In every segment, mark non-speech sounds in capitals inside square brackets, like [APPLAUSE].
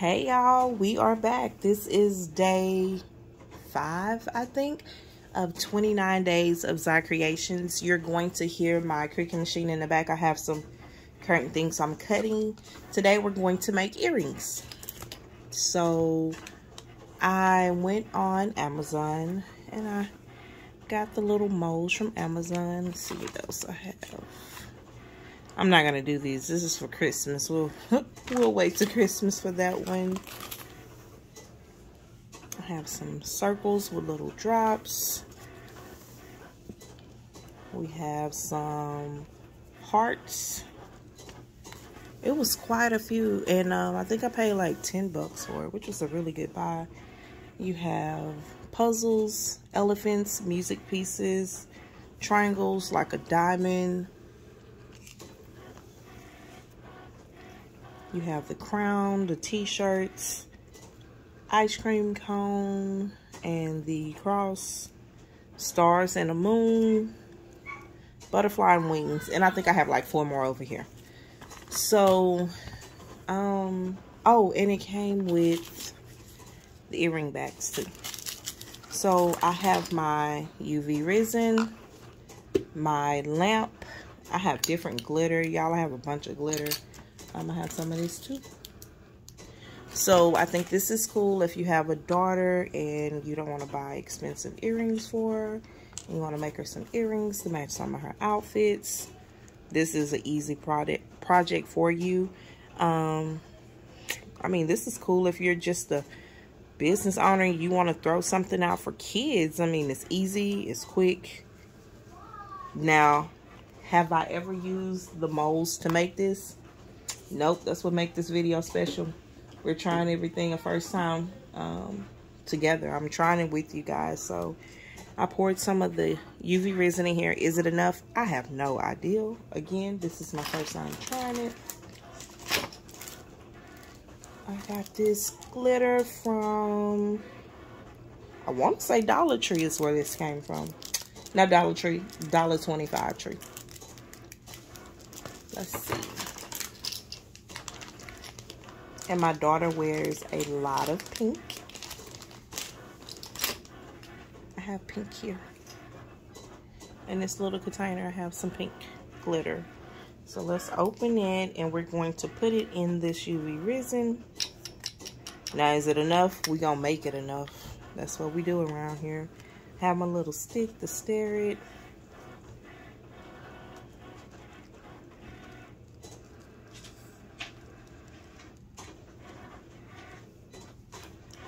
Hey y'all, we are back. This is day five, I think, of 29 days of ZiKreations. You're going to hear my Cricut machine in the back. I have some current things I'm cutting. Today we're going to make earrings. So I went on Amazon and I got the little molds from Amazon. Let's see what else I have. I'm not gonna do these. This is for Christmas. We'll [LAUGHS] we'll wait to Christmas for that one. I have some circles with little drops. We have some hearts. It was quite a few, and um, I think I paid like 10 bucks for it, which was a really good buy. You have puzzles, elephants, music pieces, triangles like a diamond, You have the crown, the t-shirts, ice cream cone, and the cross, stars and a moon, butterfly wings. And I think I have like four more over here. So, um, oh, and it came with the earring bags too. So I have my UV resin, my lamp. I have different glitter. Y'all, I have a bunch of glitter. I'm gonna have some of this too. So I think this is cool if you have a daughter and you don't want to buy expensive earrings for her. You want to make her some earrings to match some of her outfits. This is an easy project project for you. Um, I mean, this is cool if you're just a business owner and you want to throw something out for kids. I mean, it's easy, it's quick. Now, have I ever used the molds to make this? Nope, that's what make this video special. We're trying everything a first time um, together. I'm trying it with you guys. So I poured some of the UV resin in here. Is it enough? I have no idea. Again, this is my first time trying it. I got this glitter from, I want to say Dollar Tree is where this came from. Not Dollar Tree, Dollar 25 Tree. Let's see. And my daughter wears a lot of pink. I have pink here. In this little container, I have some pink glitter. So let's open it and we're going to put it in this UV resin. Now, is it enough? we to make it enough. That's what we do around here. Have my little stick to stir it.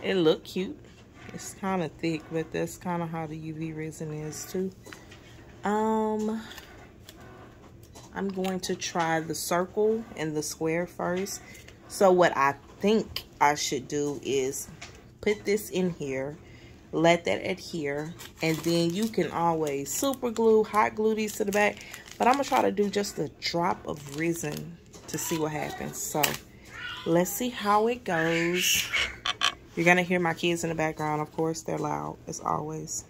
It look cute. It's kind of thick, but that's kind of how the UV resin is too. Um, I'm going to try the circle and the square first. So what I think I should do is put this in here, let that adhere, and then you can always super glue, hot glue these to the back. But I'm going to try to do just a drop of resin to see what happens. So let's see how it goes. You're going to hear my kids in the background. Of course, they're loud, as always.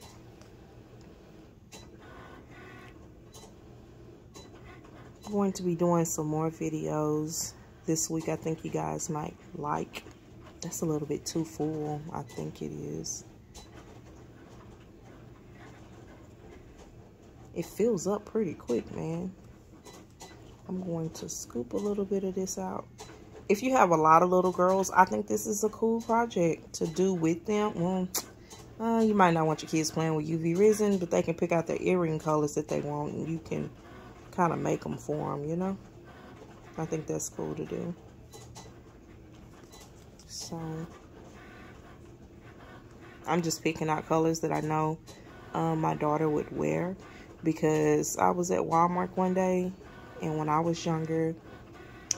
I'm going to be doing some more videos this week. I think you guys might like. That's a little bit too full. I think it is. It fills up pretty quick, man. I'm going to scoop a little bit of this out if you have a lot of little girls, I think this is a cool project to do with them. Well, uh, you might not want your kids playing with UV resin, but they can pick out their earring colors that they want, and you can kind of make them for them, you know? I think that's cool to do. So, I'm just picking out colors that I know um, my daughter would wear because I was at Walmart one day, and when I was younger,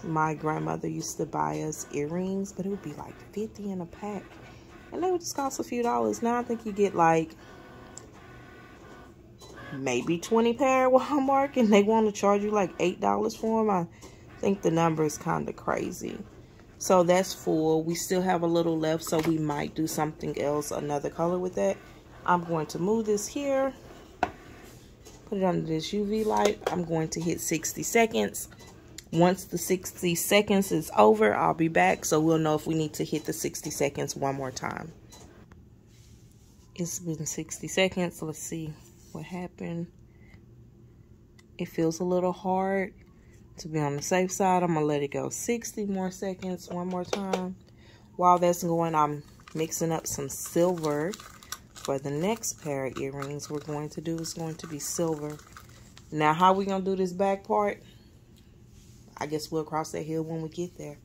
my grandmother used to buy us earrings, but it would be like 50 in a pack. And they would just cost a few dollars. Now I think you get like maybe 20 pair at [LAUGHS] Walmart and they want to charge you like $8 for them. I think the number is kind of crazy. So that's full. We still have a little left, so we might do something else, another color with that. I'm going to move this here. Put it under this UV light. I'm going to hit 60 seconds Once the 60 seconds is over, I'll be back so we'll know if we need to hit the 60 seconds one more time. It's been 60 seconds. Let's see what happened. It feels a little hard. To be on the safe side, I'm going to let it go 60 more seconds one more time. While that's going, I'm mixing up some silver for the next pair of earrings we're going to do is going to be silver. Now, how we going to do this back part? I guess we'll cross that hill when we get there.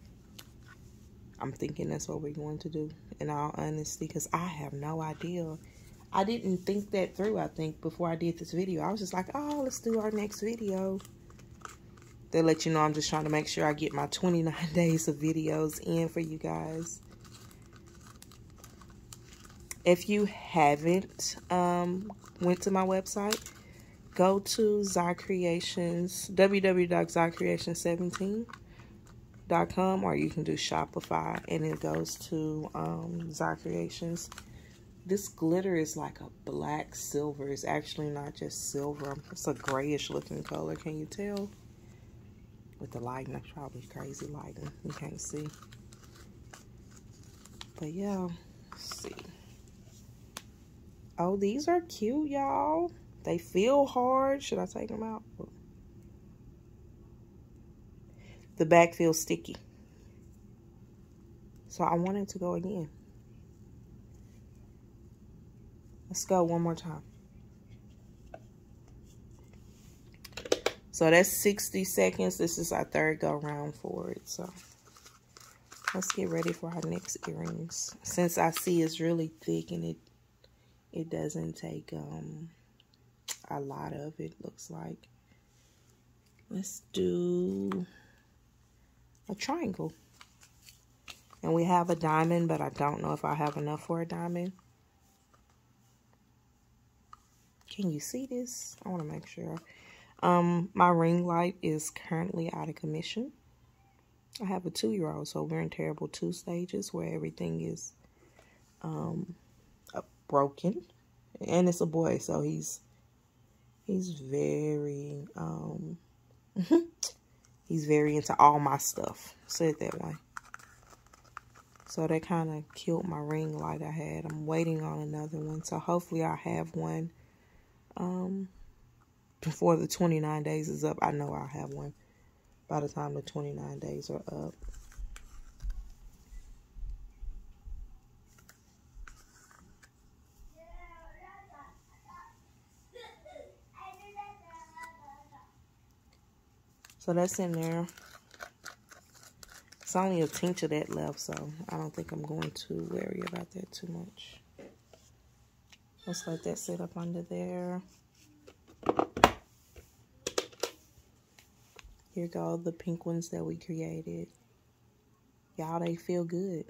I'm thinking that's what we're going to do, in all honesty, because I have no idea. I didn't think that through, I think, before I did this video. I was just like, oh, let's do our next video. They let you know I'm just trying to make sure I get my 29 [LAUGHS] days of videos in for you guys. If you haven't um, went to my website, go to Zai Creations, www.zikreations17.com, or you can do Shopify, and it goes to um, Creations. This glitter is like a black silver. It's actually not just silver. It's a grayish looking color. Can you tell? With the lighting, that's probably crazy lighting. You can't see. But yeah, see. Oh, these are cute, y'all. They feel hard. Should I take them out? The back feels sticky. So I want it to go again. Let's go one more time. So that's 60 seconds. This is our third go round for it. So let's get ready for our next earrings. Since I see it's really thick and it it doesn't take um, a lot of it, looks like. Let's do a triangle. And we have a diamond, but I don't know if I have enough for a diamond. Can you see this? I want to make sure. Um, my ring light is currently out of commission. I have a two-year-old, so we're in terrible two stages where everything is um, broken. And it's a boy, so he's he's very um [LAUGHS] he's very into all my stuff. Say it that way. So that kind of killed my ring light I had. I'm waiting on another one. So hopefully I have one um before the 29 days is up. I know I'll have one by the time the 29 days are up. So that's in there. It's only a tinge of that left, so I don't think I'm going to worry about that too much. Let's let that sit up under there. Here go the pink ones that we created. Y'all, they feel good.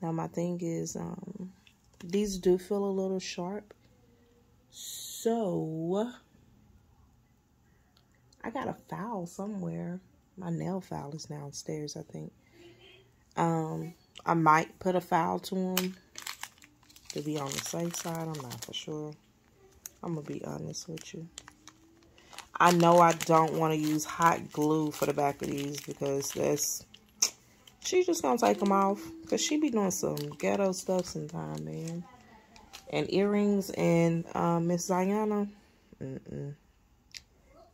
Now, my thing is, um, these do feel a little sharp. So, I got a file somewhere. My nail file is downstairs, I think. Um, I might put a file to them to be on the safe side. I'm not for sure. I'm going to be honest with you. I know I don't want to use hot glue for the back of these because that's... She's just going to take them off because she be doing some ghetto stuff sometime, man. And earrings and um, Miss Ziana, mm-mm.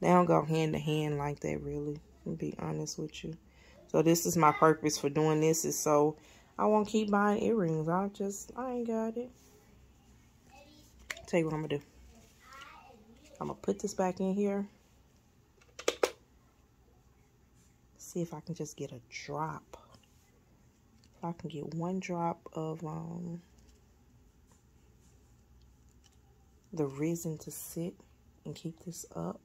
They don't go hand to hand like that, really. Be honest with you. So this is my purpose for doing this is so I won't keep buying earrings. I just, I ain't got it. Tell you what I'm going to do. I'm going to put this back in here. See if I can just get a drop. If I can get one drop of um, the reason to sit and keep this up.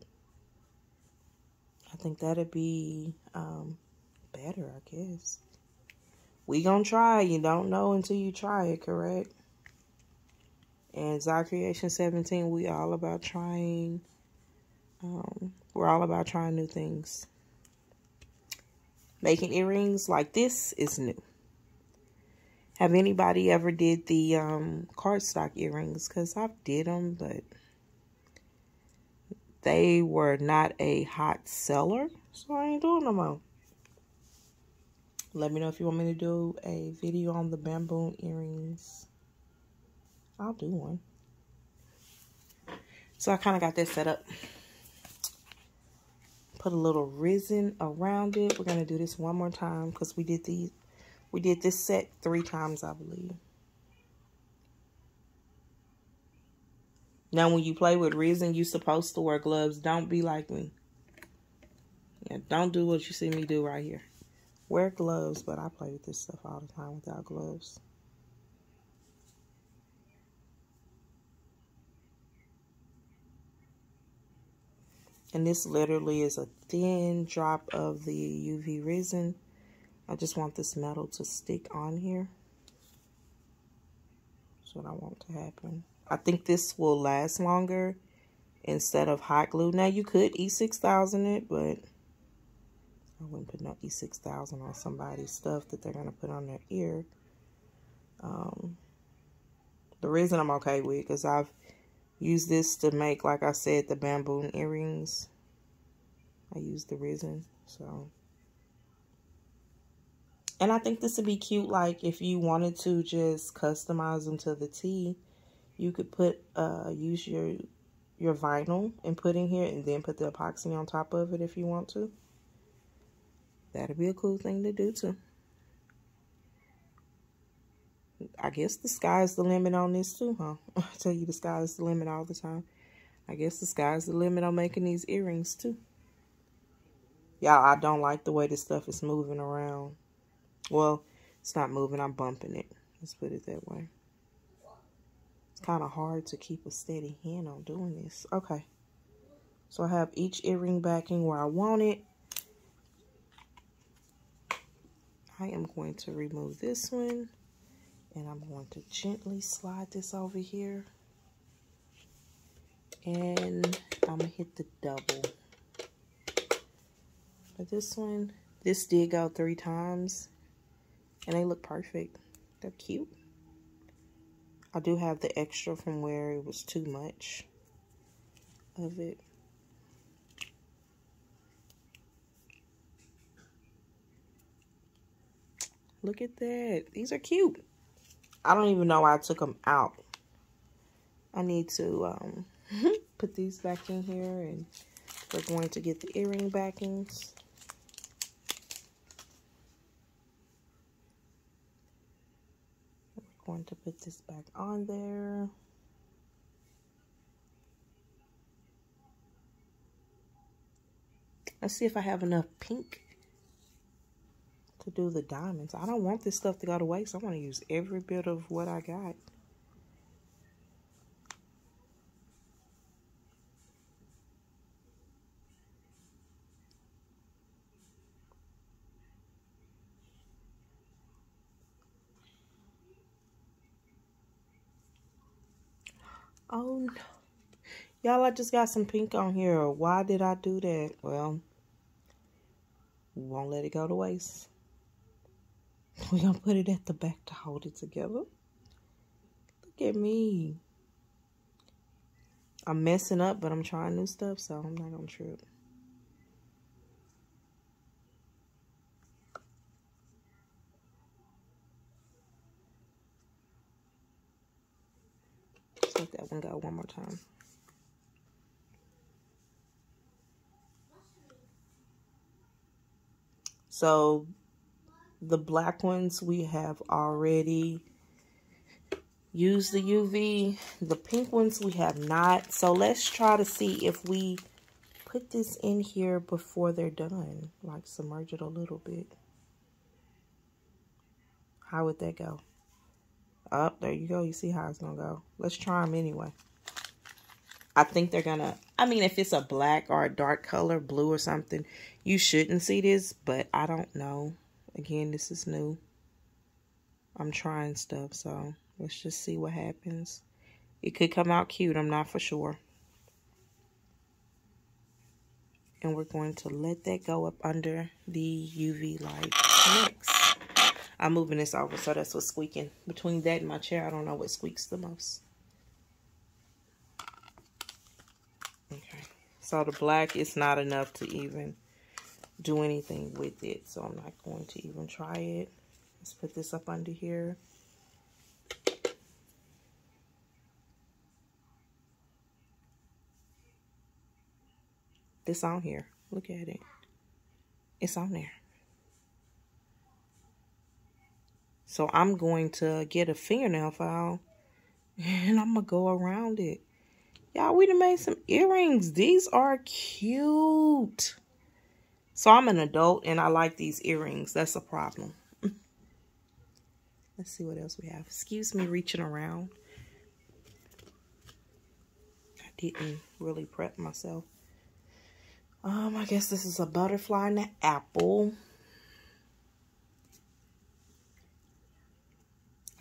I think that'd be um, better, I guess. We gonna try. You don't know until you try it, correct? And ZiKreation 17, we all about trying. Um, we're all about trying new things. Making earrings like this is new. Have anybody ever did the um, cardstock earrings? Because I've did them, but they were not a hot seller. So I ain't doing no more. Let me know if you want me to do a video on the bamboo earrings. I'll do one. So I kind of got this set up. Put a little resin around it. We're going to do this one more time because we did these. We did this set three times, I believe. Now, when you play with resin, you're supposed to wear gloves. Don't be like me. Yeah, don't do what you see me do right here. Wear gloves, but I play with this stuff all the time without gloves. And this literally is a thin drop of the UV resin. I just want this metal to stick on here. That's what I want to happen. I think this will last longer instead of hot glue. Now, you could E6000 it, but I wouldn't put no E6000 on somebody's stuff that they're going to put on their ear. Um, the reason I'm okay with because I've used this to make, like I said, the bamboo earrings. I used the resin, so. And I think this would be cute, like, if you wanted to just customize them to the T, you could put, uh, use your, your vinyl and put in here and then put the epoxy on top of it if you want to. That'd be a cool thing to do too. I guess the sky's the limit on this too, huh? [LAUGHS] I tell you the sky's the limit all the time. I guess the sky's the limit on making these earrings too. Y'all, I don't like the way this stuff is moving around. Well, it's not moving, I'm bumping it. Let's put it that way. It's kind of hard to keep a steady hand on doing this. Okay. So I have each earring backing where I want it. I am going to remove this one and I'm going to gently slide this over here and I'm gonna hit the double but this one this did go three times and they look perfect they're cute I do have the extra from where it was too much of it Look at that. These are cute. I don't even know why I took them out. I need to um, [LAUGHS] put these back in here and we're going to get the earring backings. Going to put this back on there. Let's see if I have enough pink to do the diamonds. I don't want this stuff to go to waste. I want to use every bit of what I got. Oh no. Y'all, I just got some pink on here. Why did I do that? Well, won't let it go to waste. We're going to put it at the back to hold it together. Look at me. I'm messing up, but I'm trying new stuff, so I'm not going to trip. Let that one go one more time. So the black ones we have already used the UV. The pink ones we have not. So let's try to see if we put this in here before they're done. Like submerge it a little bit. How would that go? Up, oh, there you go. You see how it's going to go. Let's try them anyway. I think they're going to, I mean, if it's a black or a dark color, blue or something, you shouldn't see this, but I don't know. Again, this is new. I'm trying stuff, so let's just see what happens. It could come out cute, I'm not for sure. And we're going to let that go up under the UV light next. I'm moving this over, so that's what's squeaking. Between that and my chair, I don't know what squeaks the most. Okay, So the black is not enough to even do anything with it. So I'm not going to even try it. Let's put this up under here. This on here. Look at it. It's on there. So I'm going to get a fingernail file [LAUGHS] and I'm going to go around it. Y'all, we done made some earrings. These are cute. So I'm an adult and I like these earrings. That's a problem. [LAUGHS] Let's see what else we have. Excuse me reaching around. I didn't really prep myself. Um, I guess this is a butterfly and an apple.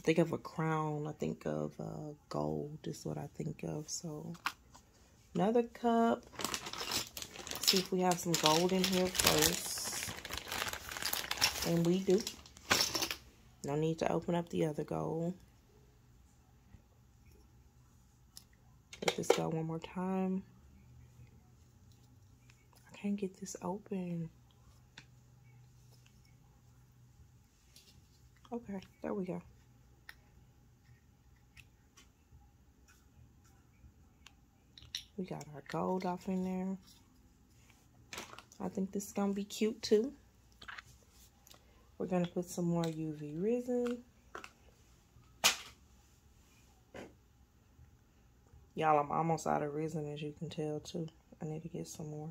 Think of a crown. I think of uh, gold is what I think of. So, another cup see if we have some gold in here first. And we do. No need to open up the other gold. Let this go one more time. I can't get this open. Okay, there we go. We got our gold off in there. I think this is going to be cute too. We're going to put some more UV resin. Y'all, I'm almost out of resin as you can tell too. I need to get some more.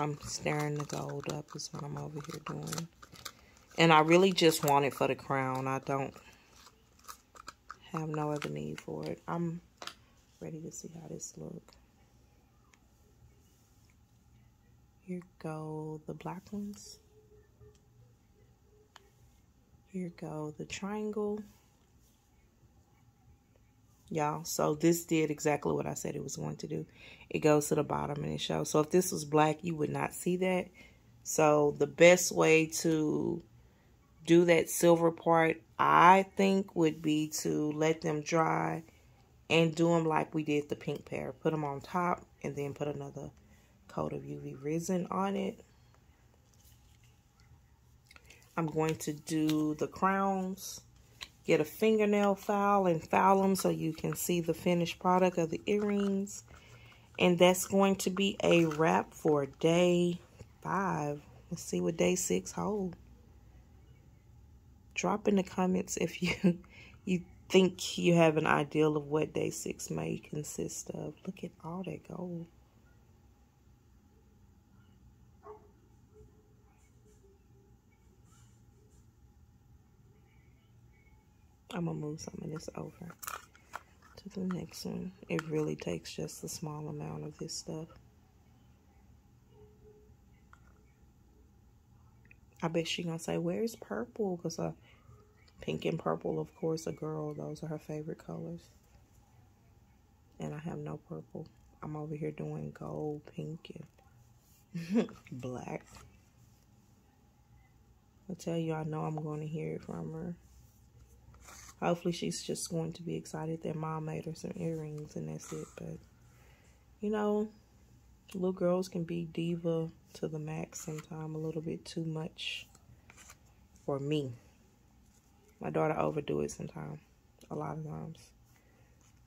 I'm staring the gold up is what I'm over here doing. And I really just want it for the crown. I don't have no other need for it. I'm ready to see how this look. Here go the black ones. Here go the triangle y'all. So this did exactly what I said it was going to do. It goes to the bottom and it shows. So if this was black, you would not see that. So the best way to do that silver part, I think, would be to let them dry and do them like we did the pink pair. Put them on top and then put another coat of UV resin on it. I'm going to do the crowns Get a fingernail file and file them so you can see the finished product of the earrings. And that's going to be a wrap for day five. Let's see what day six holds. Drop in the comments if you [LAUGHS] you think you have an ideal of what day six may consist of. Look at all that gold. I'm going to move some of this over to the next one. It really takes just a small amount of this stuff. I bet she gonna say, where's purple? Because uh, pink and purple, of course, a girl, those are her favorite colors. And I have no purple. I'm over here doing gold, pink, and [LAUGHS] black. I tell you, I know I'm going to hear it from her. Hopefully she's just going to be excited that mom made her some earrings and that's it. But, you know, little girls can be diva to the max sometimes, a little bit too much for me. My daughter overdo it sometimes, a lot of times.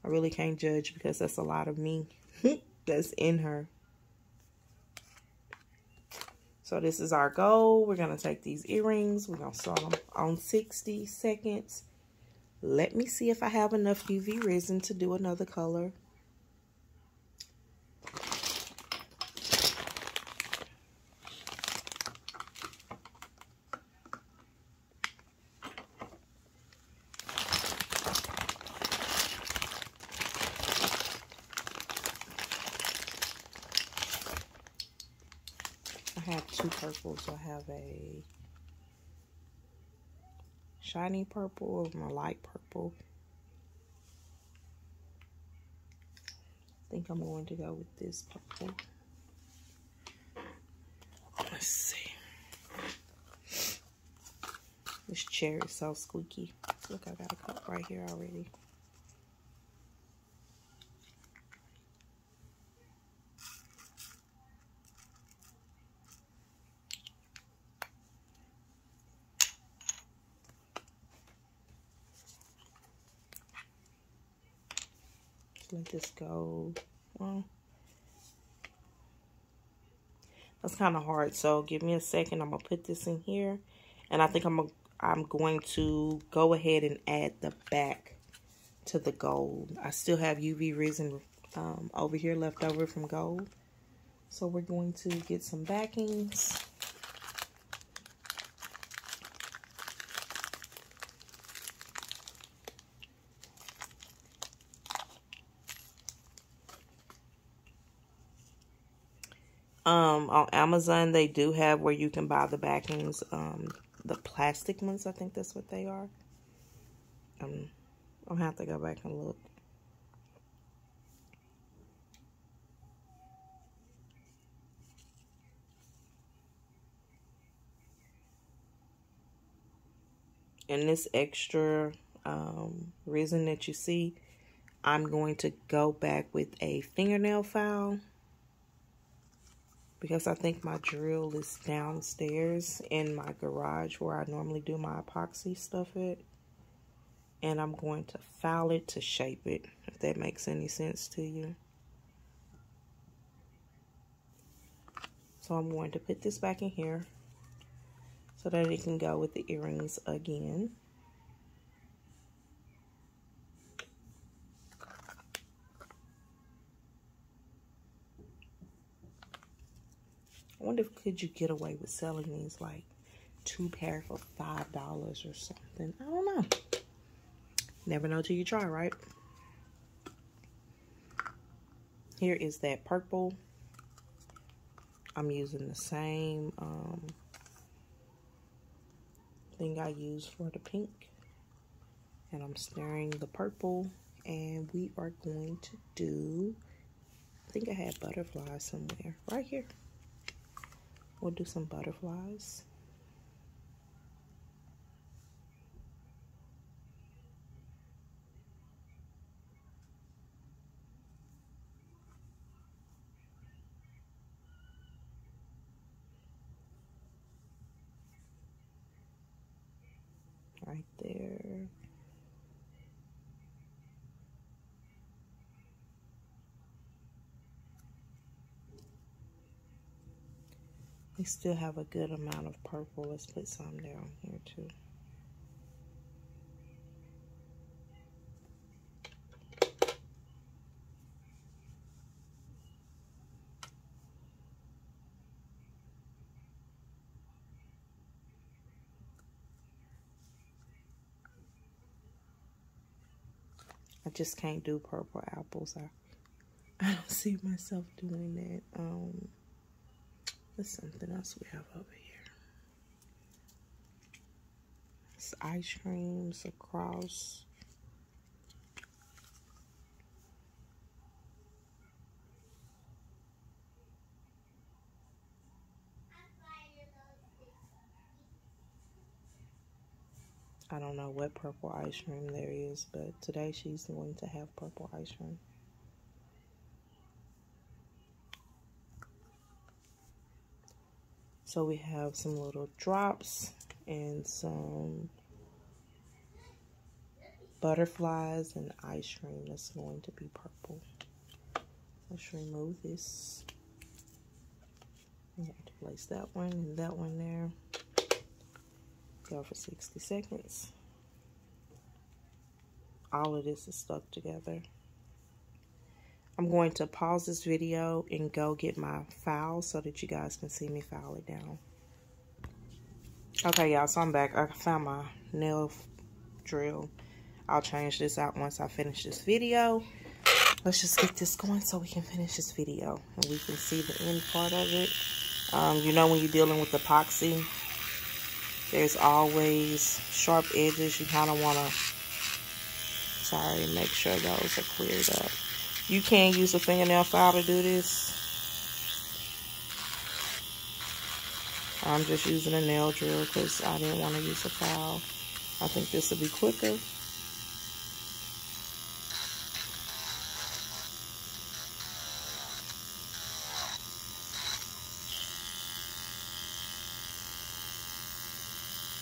I really can't judge because that's a lot of me [LAUGHS] that's in her. So this is our goal. We're going to take these earrings. We're going to sew them on 60 seconds. Let me see if I have enough UV resin to do another color. I have two purples. I have a shiny purple and a light purple. Purple. I think I'm going to go with this purple. Let's see. This chair is so squeaky. Look, I got a cup right here already. let this go. Well, that's kind of hard. So give me a second. I'm gonna put this in here, and I think I'm gonna I'm going to go ahead and add the back to the gold. I still have UV resin um, over here left over from gold. So we're going to get some backings. Um, on Amazon, they do have where you can buy the backings. Um, the plastic ones. I think that's what they are. Um, I'll have to go back and look. And this extra um, resin that you see, I'm going to go back with a fingernail file because I think my drill is downstairs in my garage where I normally do my epoxy stuff at. And I'm going to file it to shape it, if that makes any sense to you. So I'm going to put this back in here so that it can go with the earrings again. Wonder if could you get away with selling these like two pair for five dollars or something. I don't know. Never know till you try, right? Here is that purple. I'm using the same um, thing I used for the pink. And I'm stirring the purple. And we are going to do, I think I had butterflies somewhere. Right here. We'll do some butterflies. Right there. We still have a good amount of purple. Let's put some down here too. I just can't do purple apples. I [LAUGHS] I don't see myself doing that. Um there's something else we have over here. It's ice creams across. I don't know what purple ice cream there is, but today she's going to have purple ice cream. So we have some little drops and some butterflies and ice cream that's going to be purple. Let's remove this. Place that one and that one there. Go for 60 seconds. All of this is stuck together. I'm going to pause this video and go get my file so that you guys can see me file it down. Okay, y'all, so I'm back. I found my nail drill. I'll change this out once I finish this video. Let's just get this going so we can finish this video and we can see the end part of it. Um, you know when you're dealing with epoxy, there's always sharp edges. You kind of want to sorry. Make sure those are cleared up. You can use a fingernail file to do this. I'm just using a nail drill because I didn't want to use a file. I think this will be quicker.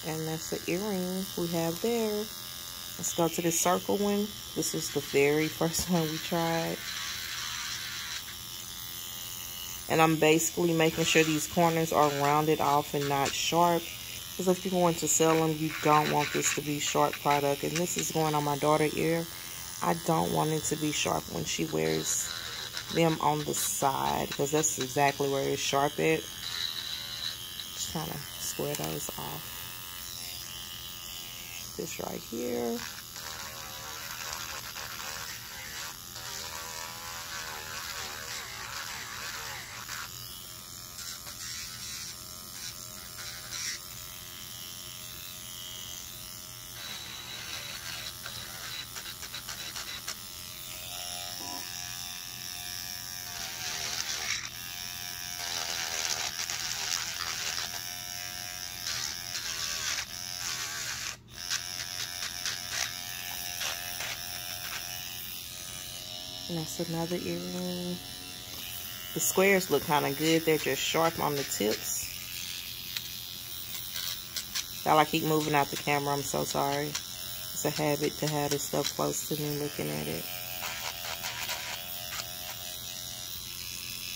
And that's the earring we have there. Let's go to the circle one. This is the very first [LAUGHS] one we tried. And I'm basically making sure these corners are rounded off and not sharp. Because if you're going to sell them, you don't want this to be sharp product. And this is going on my daughter ear. I don't want it to be sharp when she wears them on the side. Because that's exactly where it's sharp at. Just kind of square those off this right here. And that's another earring. The squares look kind of good. They're just sharp on the tips. Y'all, I keep moving out the camera. I'm so sorry. It's a habit to have this stuff close to me looking at it.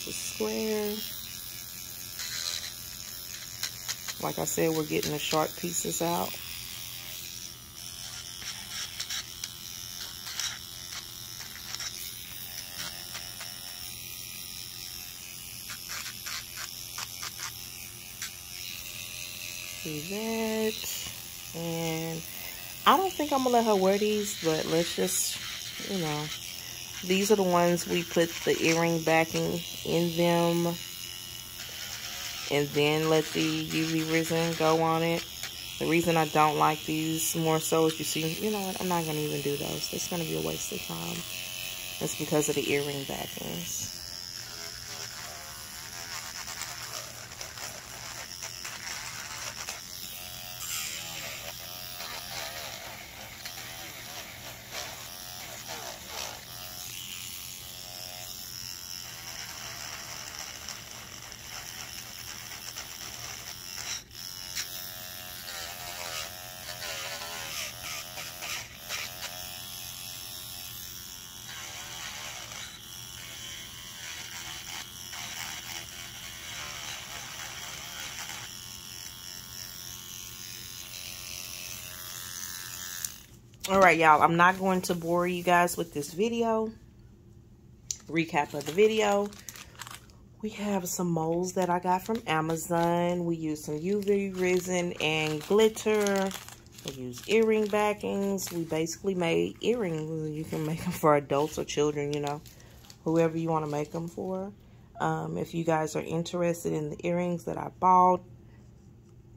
A square. Like I said, we're getting the sharp pieces out. do that. And I don't think I'm to let her wear these, but let's just, you know. These are the ones we put the earring backing in them. And then let the UV resin go on it. The reason I don't like these more so is you see, you know what, I'm not going to even do those. It's going to be a waste of time. It's because of the earring backings. all right y'all i'm not going to bore you guys with this video. Recap of the video. We have some molds that i got from amazon. We use some uv resin and glitter. We use earring backings. We basically made earrings. You can make them for adults or children you know. Whoever you want to make them for. Um, if you guys are interested in the earrings that i bought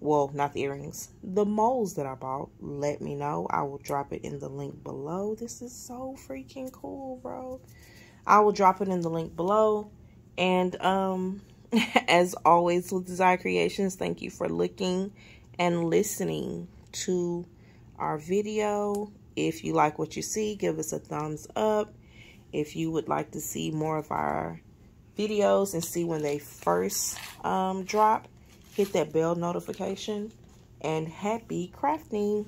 well, not the earrings, the molds that I bought, let me know. I will drop it in the link below. This is so freaking cool, bro. I will drop it in the link below. And um, [LAUGHS] as always with Desire Creations, thank you for looking and listening to our video. If you like what you see, give us a thumbs up. If you would like to see more of our videos and see when they first um, drop, hit that bell notification, and happy crafting.